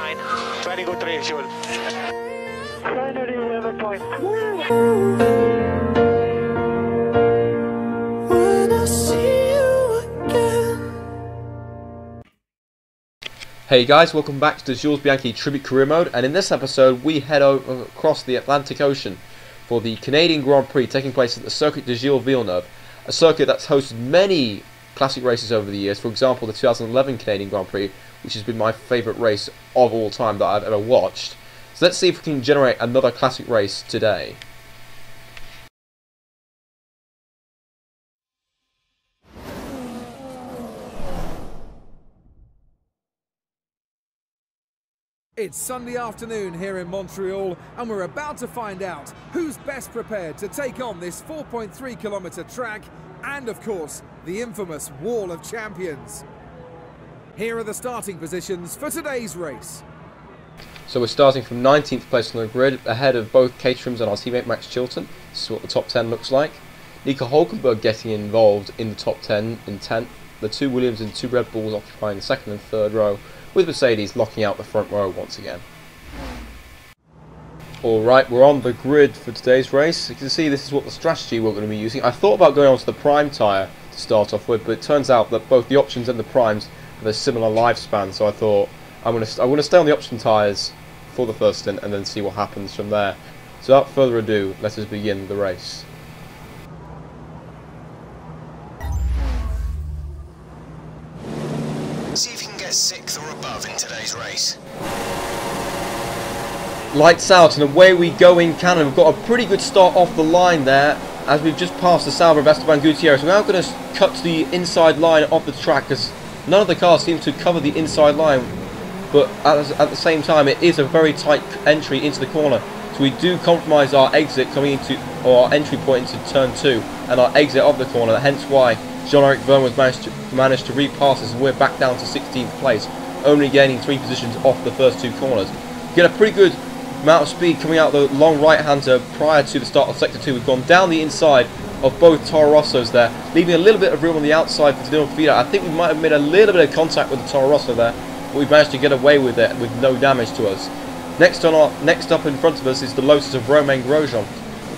we have P9. Very good race, again. Hey guys, welcome back to the Jules Bianchi Tribute Career Mode, and in this episode we head over across the Atlantic Ocean for the Canadian Grand Prix taking place at the Circuit de Gilles Villeneuve, a circuit that's hosted many classic races over the years. For example, the 2011 Canadian Grand Prix, which has been my favourite race of all time that I've ever watched. So let's see if we can generate another classic race today. It's Sunday afternoon here in Montreal, and we're about to find out who's best prepared to take on this 4.3 kilometre track and, of course, the infamous Wall of Champions. Here are the starting positions for today's race. So we're starting from 19th place on the grid, ahead of both Caterhams and our teammate Max Chilton. This is what the top 10 looks like. Nico Hulkenberg getting involved in the top 10 in 10th. The two Williams and two Red Bulls occupying the second and third row, with Mercedes locking out the front row once again. Alright, we're on the grid for today's race. You can see this is what the strategy we're going to be using. I thought about going onto the Prime tyre to start off with, but it turns out that both the options and the Primes have a similar lifespan, so I thought I'm going to, I want to stay on the option tyres for the first stint and then see what happens from there. So without further ado, let us begin the race. See if you can get sixth or above in today's race. Lights out and away we go in Canada. We've got a pretty good start off the line there as we've just passed the Sauber of Esteban Gutierrez. We're now going to cut to the inside line of the track because none of the cars seem to cover the inside line. But at, the same time, it is a very tight entry into the corner. So we do compromise our exit coming into, or our entry point into turn two and our exit of the corner. Hence why Jean-Eric Vergne was managed to, managed to repass us and we're back down to 16th place, only gaining three positions off the first two corners. Get a pretty good amount of speed coming out the long right-hander prior to the start of Sector 2. We've gone down the inside of both Toro Rossos there, leaving a little bit of room on the outside for Daniil Kvyat. I think we might have made a little bit of contact with the Toro Rosso there, but we've managed to get away with it with no damage to us. Next on our, next up in front of us is the Lotus of Romain Grosjean.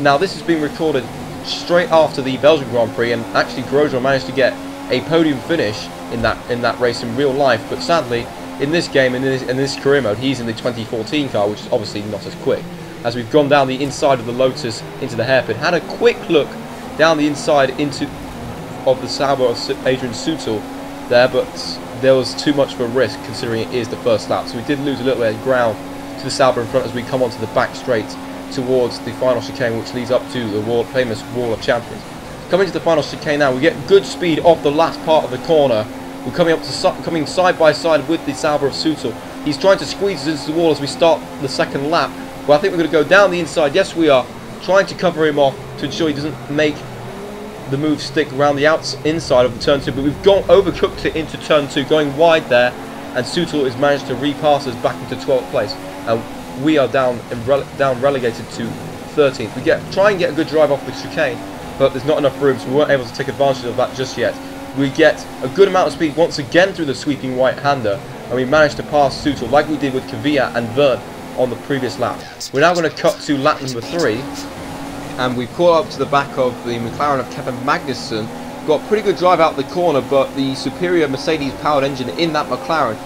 Now this has been recorded straight after the Belgian Grand Prix, and actually Grosjean managed to get a podium finish in that in that race in real life, but sadly in this game, in this, in this career mode, he's in the 2014 car, which is obviously not as quick. As we've gone down the inside of the Lotus into the hairpin, had a quick look down the inside into of the Sauber of Adrian Sutil there, but there was too much of a risk considering it is the first lap. So we did lose a little bit of ground to the Sauber in front as we come onto the back straight towards the final chicane, which leads up to the world famous Wall of Champions. Coming to the final chicane now, we get good speed off the last part of the corner. We're coming up to coming side by side with the Sauber of Sutil. He's trying to squeeze us into the wall as we start the second lap. Well, I think we're going to go down the inside. Yes, we are trying to cover him off to ensure he doesn't make the move stick around the outs inside of the turn two. But we've gone overcooked it into turn two, going wide there, and Sutil has managed to repass us back into 12th place, and we are down rele down relegated to 13th. We get try and get a good drive off the chicane, but there's not enough room, so we weren't able to take advantage of that just yet. We get a good amount of speed once again through the sweeping right-hander, and we managed to pass Sutil like we did with Kvyat and Vergne on the previous lap. We're now going to cut to lap number three, and we've caught up to the back of the McLaren of Kevin Magnussen. Got pretty good drive out the corner, but the superior Mercedes-powered engine in that McLaren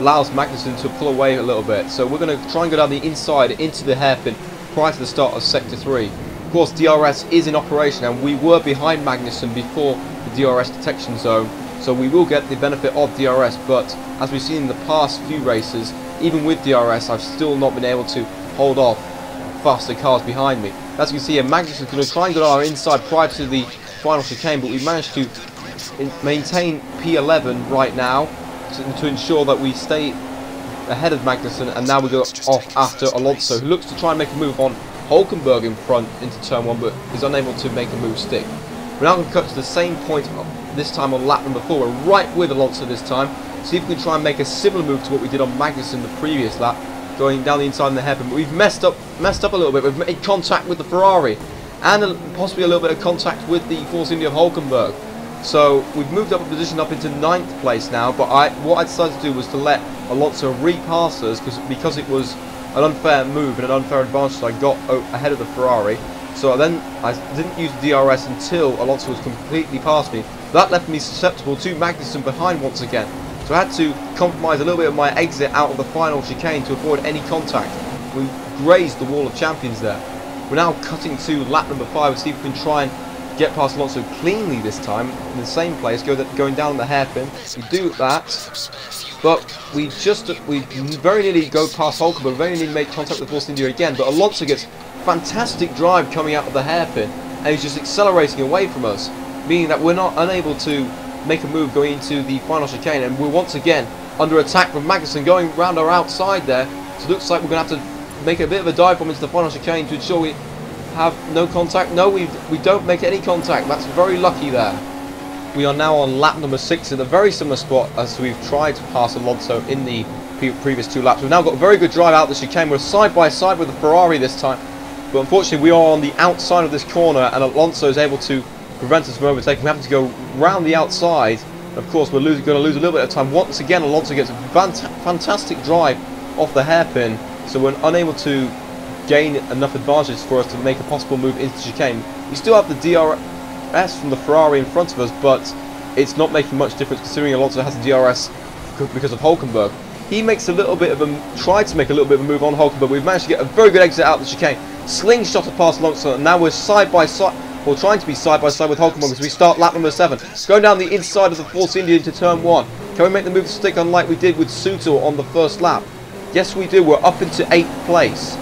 allows Magnussen to pull away a little bit. So we're going to try and go down the inside into the hairpin prior to the start of Sector 3. Of course, DRS is in operation, and we were behind Magnussen before the DRS detection zone, so we will get the benefit of DRS, but as we've seen in the past few races, even with DRS, I've still not been able to hold off faster cars behind me. As you can see here, Magnus is going to try and get our inside prior to the final chicane, but we managed to maintain P11 right now to, to ensure that we stay ahead of Magnussen, and now we go off after Alonso, who looks to try and make a move on Hulkenberg in front into turn one, but is unable to make a move stick. We're now going to cut to the same point uh, this time on lap number four. We're right with Alonso this time. See if we can try and make a similar move to what we did on Magnussen the previous lap, going down the inside in the hairpin. But we've messed up, messed up a little bit. We've made contact with the Ferrari, and a, possibly a little bit of contact with the Force India of Hulkenberg. So we've moved up a position up into ninth place now. But I, what I decided to do was to let Alonso repass us because because it was an unfair move and an unfair advantage. I got ahead of the Ferrari. So then I didn't use DRS until Alonso was completely past me. That left me susceptible to Magnussen behind once again. So I had to compromise a little bit of my exit out of the final chicane to avoid any contact. We grazed the wall of champions there. We're now cutting to lap number five and see if we can try and get past Alonso cleanly this time in the same place, going down the hairpin. We do that, but we just we very nearly go past Hulkenberg, very nearly make contact with Force India again. But Alonso gets fantastic drive coming out of the hairpin, and he's just accelerating away from us, meaning that we're not unable to make a move going into the final chicane, and we're once again under attack from Magnussen going round our outside there. So it looks like we're going to have to make a bit of a dive bomb into the final chicane to ensure we have no contact. No, we we don't make any contact. That's very lucky there. We are now on lap number six in a very similar spot as we've tried to pass Alonso in the previous two laps. We've now got a very good drive out the chicane. We're side by side with the Ferrari this time. But unfortunately, we are on the outside of this corner, and Alonso is able to prevent us from overtaking. We have to go round the outside. Of course, we're losing, going to lose a little bit of time. Once again, Alonso gets a fant fantastic drive off the hairpin, so we're unable to gain enough advantage for us to make a possible move into chicane. We still have the DRS from the Ferrari in front of us, but it's not making much difference considering Alonso has the DRS because of Hulkenberg. He makes a little bit of a tried to make a little bit of a move on Hulkenberg. But we've managed to get a very good exit out of the chicane. Slingshot past Alonso, and now we're side by side. Trying to be side by side with Hulkenberg as we start lap number seven. Going down the inside of the Force India into turn one. Can we make the move to stick on like we did with Sutil on the first lap? Yes, we do. We're up into eighth place.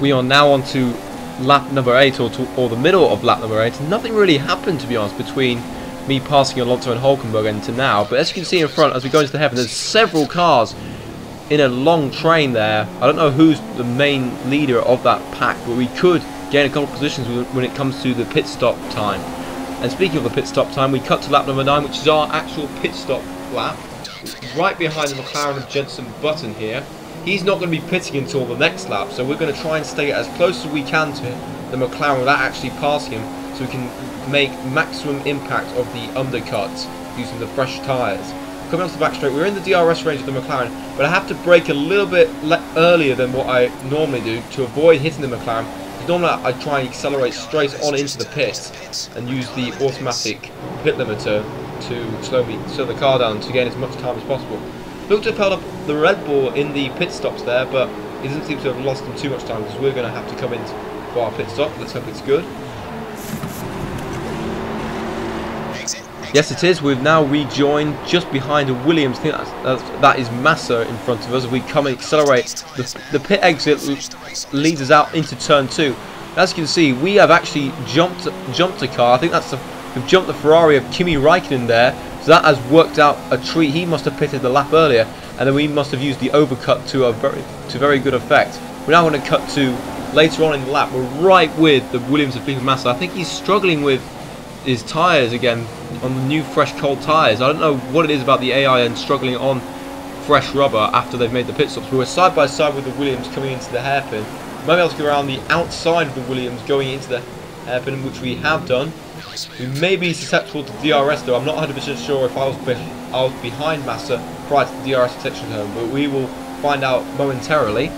We are now on to lap number eight, or, to, or the middle of lap number eight. Nothing really happened, to be honest, between me passing Alonso and Hulkenberg and to now. But as you can see in front, as we go into the heaven, there's several cars in a long train there. I don't know who's the main leader of that pack, but we could gain a couple of positions when it comes to the pit stop time. And speaking of the pit stop time, we cut to lap number 9, which is our actual pit stop lap. Right behind the McLaren of Jenson Button here. He's not going to be pitting until the next lap, so we're going to try and stay as close as we can to the McLaren without actually passing him, so we can make maximum impact of the undercut using the fresh tyres coming off the back straight. We're in the DRS range of the McLaren, but I have to brake a little bit earlier than what I normally do to avoid hitting the McLaren. Normally I try and accelerate straight on into the pit and use the automatic pit limiter to slow me, slow the car down to gain as much time as possible. Looked to have held up the Red Bull in the pit stops there, but he doesn't seem to have lost them too much time because we're going to have to come in for our pit stop. Let's hope it's good. Yes, it is. We've now rejoined just behind Williams. I think that's, that's, that is Massa in front of us. We come and accelerate. The, the pit exit leads us out into turn two. As you can see, we have actually jumped jumped a car. I think that's the, we've jumped the Ferrari of Kimi Raikkonen there. So that has worked out a treat. He must have pitted the lap earlier, and then we must have used the overcut to a very to very good effect. We're now going to cut to later on in the lap. We're right with the Williams of Felipe Massa. I think he's struggling with his tyres again on the new fresh cold tyres. I don't know what it is about the AI and struggling on fresh rubber after they've made the pit stops. We were side by side with the Williams coming into the hairpin. Might be able to go around the outside of the Williams going into the hairpin, which we have done. We may be susceptible to DRS though. I'm not 100% sure if I was, I was behind Massa prior to the DRS detection zone, but we will find out momentarily.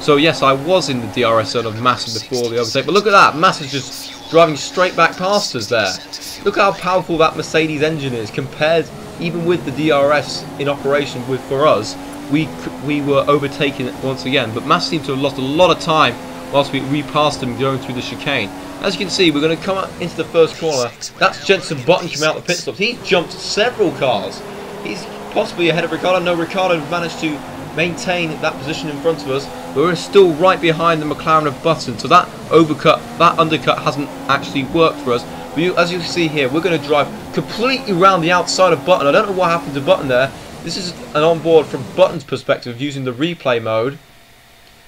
So yes, I was in the DRS zone of Massa before the overtake, but look at that, Massa's just driving straight back past us there. Look how powerful that Mercedes engine is compared even with the DRS in operation with for us. We we were overtaken once again, but Mass seemed to have lost a lot of time whilst we repassed him going through the chicane. As you can see, we're going to come up into the first corner. That's Jenson Button coming out the pit stops. He's jumped several cars. He's possibly ahead of Ricciardo. No, Ricciardo managed to maintain that position in front of us. But we're still right behind the McLaren of Button. So that overcut, that undercut hasn't actually worked for us. But you, as you see here, we're going to drive completely around the outside of Button. I don't know what happened to Button there. This is an onboard from Button's perspective using the replay mode.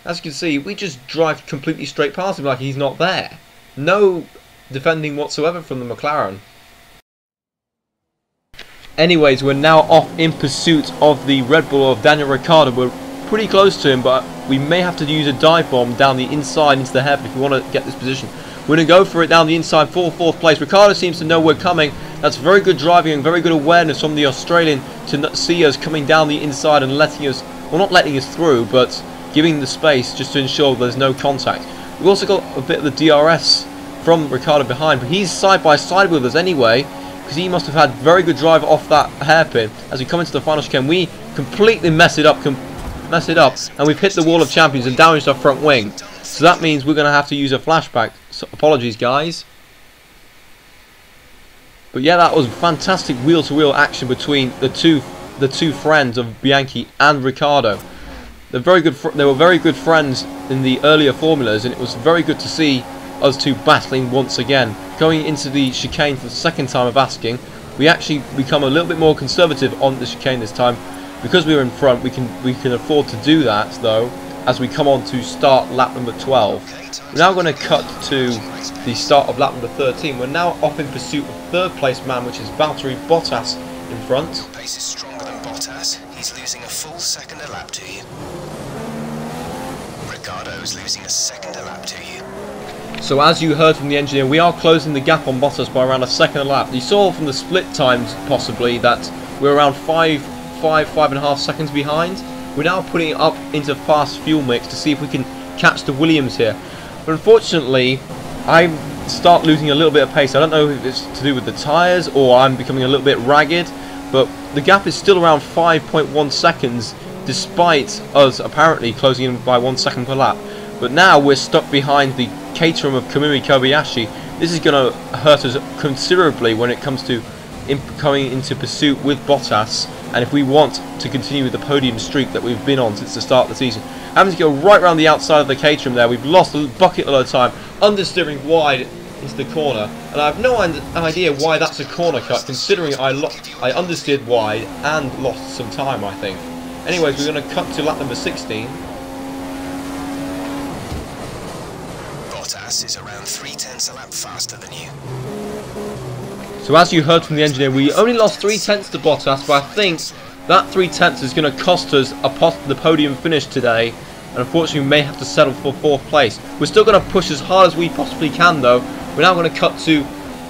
As you can see, we just drive completely straight past him like he's not there. No defending whatsoever from the McLaren. Anyways, we're now off in pursuit of the Red Bull of Daniel Ricciardo. We're pretty close to him, but we may have to use a dive bomb down the inside into the hairpin if we want to get this position. We're going to go for it down the inside for fourth place. Ricciardo seems to know we're coming. That's very good driving and very good awareness from the Australian to see us coming down the inside and letting us, well not letting us through, but giving the space just to ensure there's no contact. We've also got a bit of the DRS from Ricciardo behind, but he's side by side with us anyway, because he must have had very good drive off that hairpin. As we come into the final chicane, we completely mess it up, mess it up, and we've hit the wall of champions and damaged our front wing. So that means we're going to have to use a flashback. So apologies, guys. But yeah, that was fantastic wheel-to-wheel -wheel action between the two the two friends of Bianchi and Ricciardo. They're very good. They were very good friends in the earlier formulas, and it was very good to see us two battling once again. Going into the chicane for the second time of asking, we actually become a little bit more conservative on the chicane this time. Because we were in front, we can we can afford to do that though. As we come on to start lap number 12, we're now going to cut to the start of lap number 13. We're now off in pursuit of third place man, which is Valtteri Bottas in front. Your pace is stronger than Bottas. He's losing a full second a lap to you. Ricciardo's losing a second a lap to you. So as you heard from the engineer, we are closing the gap on Bottas by around a second a lap. You saw from the split times, possibly, that we're around five, five, five and a half seconds behind. We're now putting it up into fast fuel mix to see if we can catch the Williams here. But unfortunately, I start losing a little bit of pace. I don't know if it's to do with the tyres or I'm becoming a little bit ragged, but the gap is still around 5.1 seconds despite us apparently closing in by one second per lap. But now we're stuck behind the Caterham of Kamui Kobayashi. This is going to hurt us considerably when it comes to in coming into pursuit with Bottas and if we want to continue with the podium streak that we've been on since the start of the season. Having to go right around the outside of the Caterham there, we've lost a bucket load of time, understeering wide into the corner, and I have no idea why that's a corner cut, considering I, I understeered wide and lost some time, I think. Anyways, we're going to cut to lap number 16. Bottas is around three tenths a lap faster than you. So as you heard from the engineer, we only lost three tenths to Bottas, but I think that three tenths is going to cost us a the podium finish today. And unfortunately, we may have to settle for fourth place. We're still going to push as hard as we possibly can, though. We're now going to cut to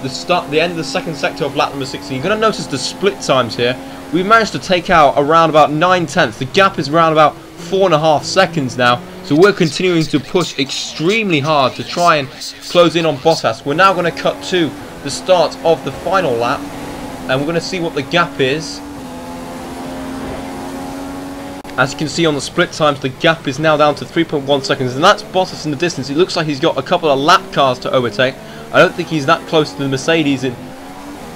the start, the end of the second sector of lap number 16. You're going to notice the split times here. We've managed to take out around about nine tenths. The gap is around about four and a half seconds now. So we're continuing to push extremely hard to try and close in on Bottas. We're now going to cut to the start of the final lap and we're going to see what the gap is. As you can see on the split times the gap is now down to 3.1 seconds and that's Bottas in the distance. It looks like he's got a couple of lap cars to overtake. I don't think he's that close to the Mercedes in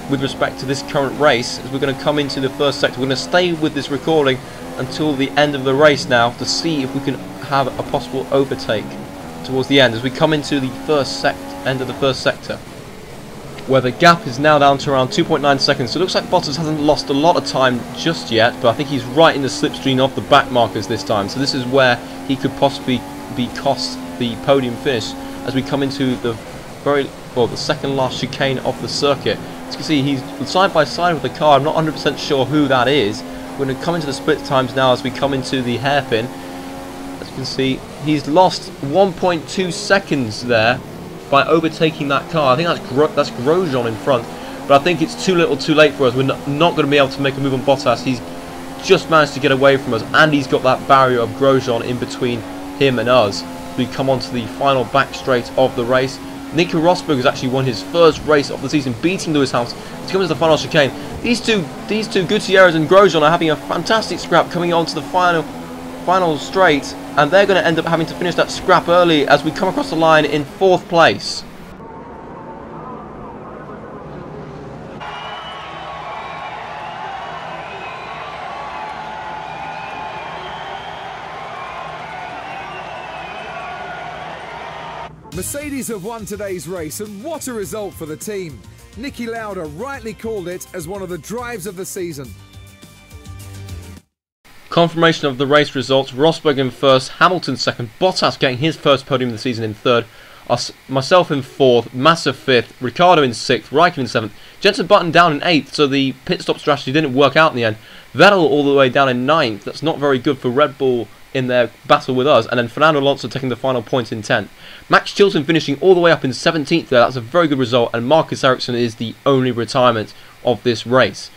with respect to this current race as we're going to come into the first sector. We're going to stay with this recording until the end of the race now to see if we can have a possible overtake towards the end as we come into the first sect end of the first sector where the gap is now down to around 2.9 seconds. So it looks like Bottas hasn't lost a lot of time just yet, but I think he's right in the slipstream of the back markers this time. So this is where he could possibly be cost the podium finish as we come into the very well the second last chicane of the circuit. As you can see, he's side by side with the car. I'm not 100% sure who that is. We're going to come into the split times now as we come into the hairpin. As you can see, he's lost 1.2 seconds there by overtaking that car. I think that's Gro that's Grosjean in front, but I think it's too little too late for us. We're not, going to be able to make a move on Bottas. He's just managed to get away from us, and he's got that barrier of Grosjean in between him and us. We come on to the final back straight of the race. Nico Rosberg has actually won his first race of the season, beating Lewis Hamilton to come into the final chicane. These two, these two Gutierrez and Grosjean are having a fantastic scrap coming on to the final, final straight and they're going to end up having to finish that scrap early as we come across the line in fourth place. Mercedes have won today's race and what a result for the team. Niki Lauda rightly called it as one of the drives of the season. Confirmation of the race results, Rosberg in first, Hamilton second, Bottas getting his first podium of the season in third, us, myself in fourth, Massa fifth, Ricciardo in sixth, Raikkonen in seventh, Jenson Button down in eighth, so the pit stop strategy didn't work out in the end. Vettel all the way down in ninth, that's not very good for Red Bull in their battle with us, and then Fernando Alonso taking the final points in 10th. Max Chilton finishing all the way up in 17th there, that's a very good result, and Marcus Ericsson is the only retirement of this race.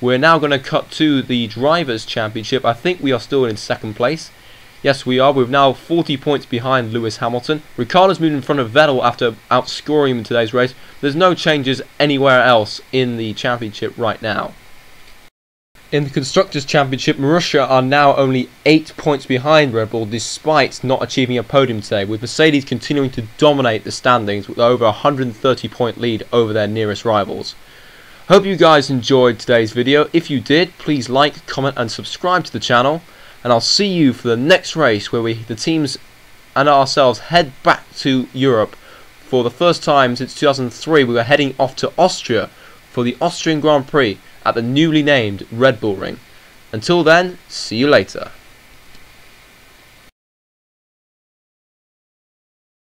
We're now going to cut to the Drivers' Championship. I think we are still in second place. Yes, we are. We're now 40 points behind Lewis Hamilton. Ricciardo's moved in front of Vettel after outscoring him in today's race. There's no changes anywhere else in the championship right now. In the Constructors' Championship, Marussia are now only 8 points behind Red Bull despite not achieving a podium today, with Mercedes continuing to dominate the standings with over a 130 point lead over their nearest rivals. Hope you guys enjoyed today's video. If you did, please like, comment and subscribe to the channel. And I'll see you for the next race where we, the teams and ourselves head back to Europe. For the first time since 2003, we were heading off to Austria for the Austrian Grand Prix at the newly named Red Bull Ring. Until then, see you later.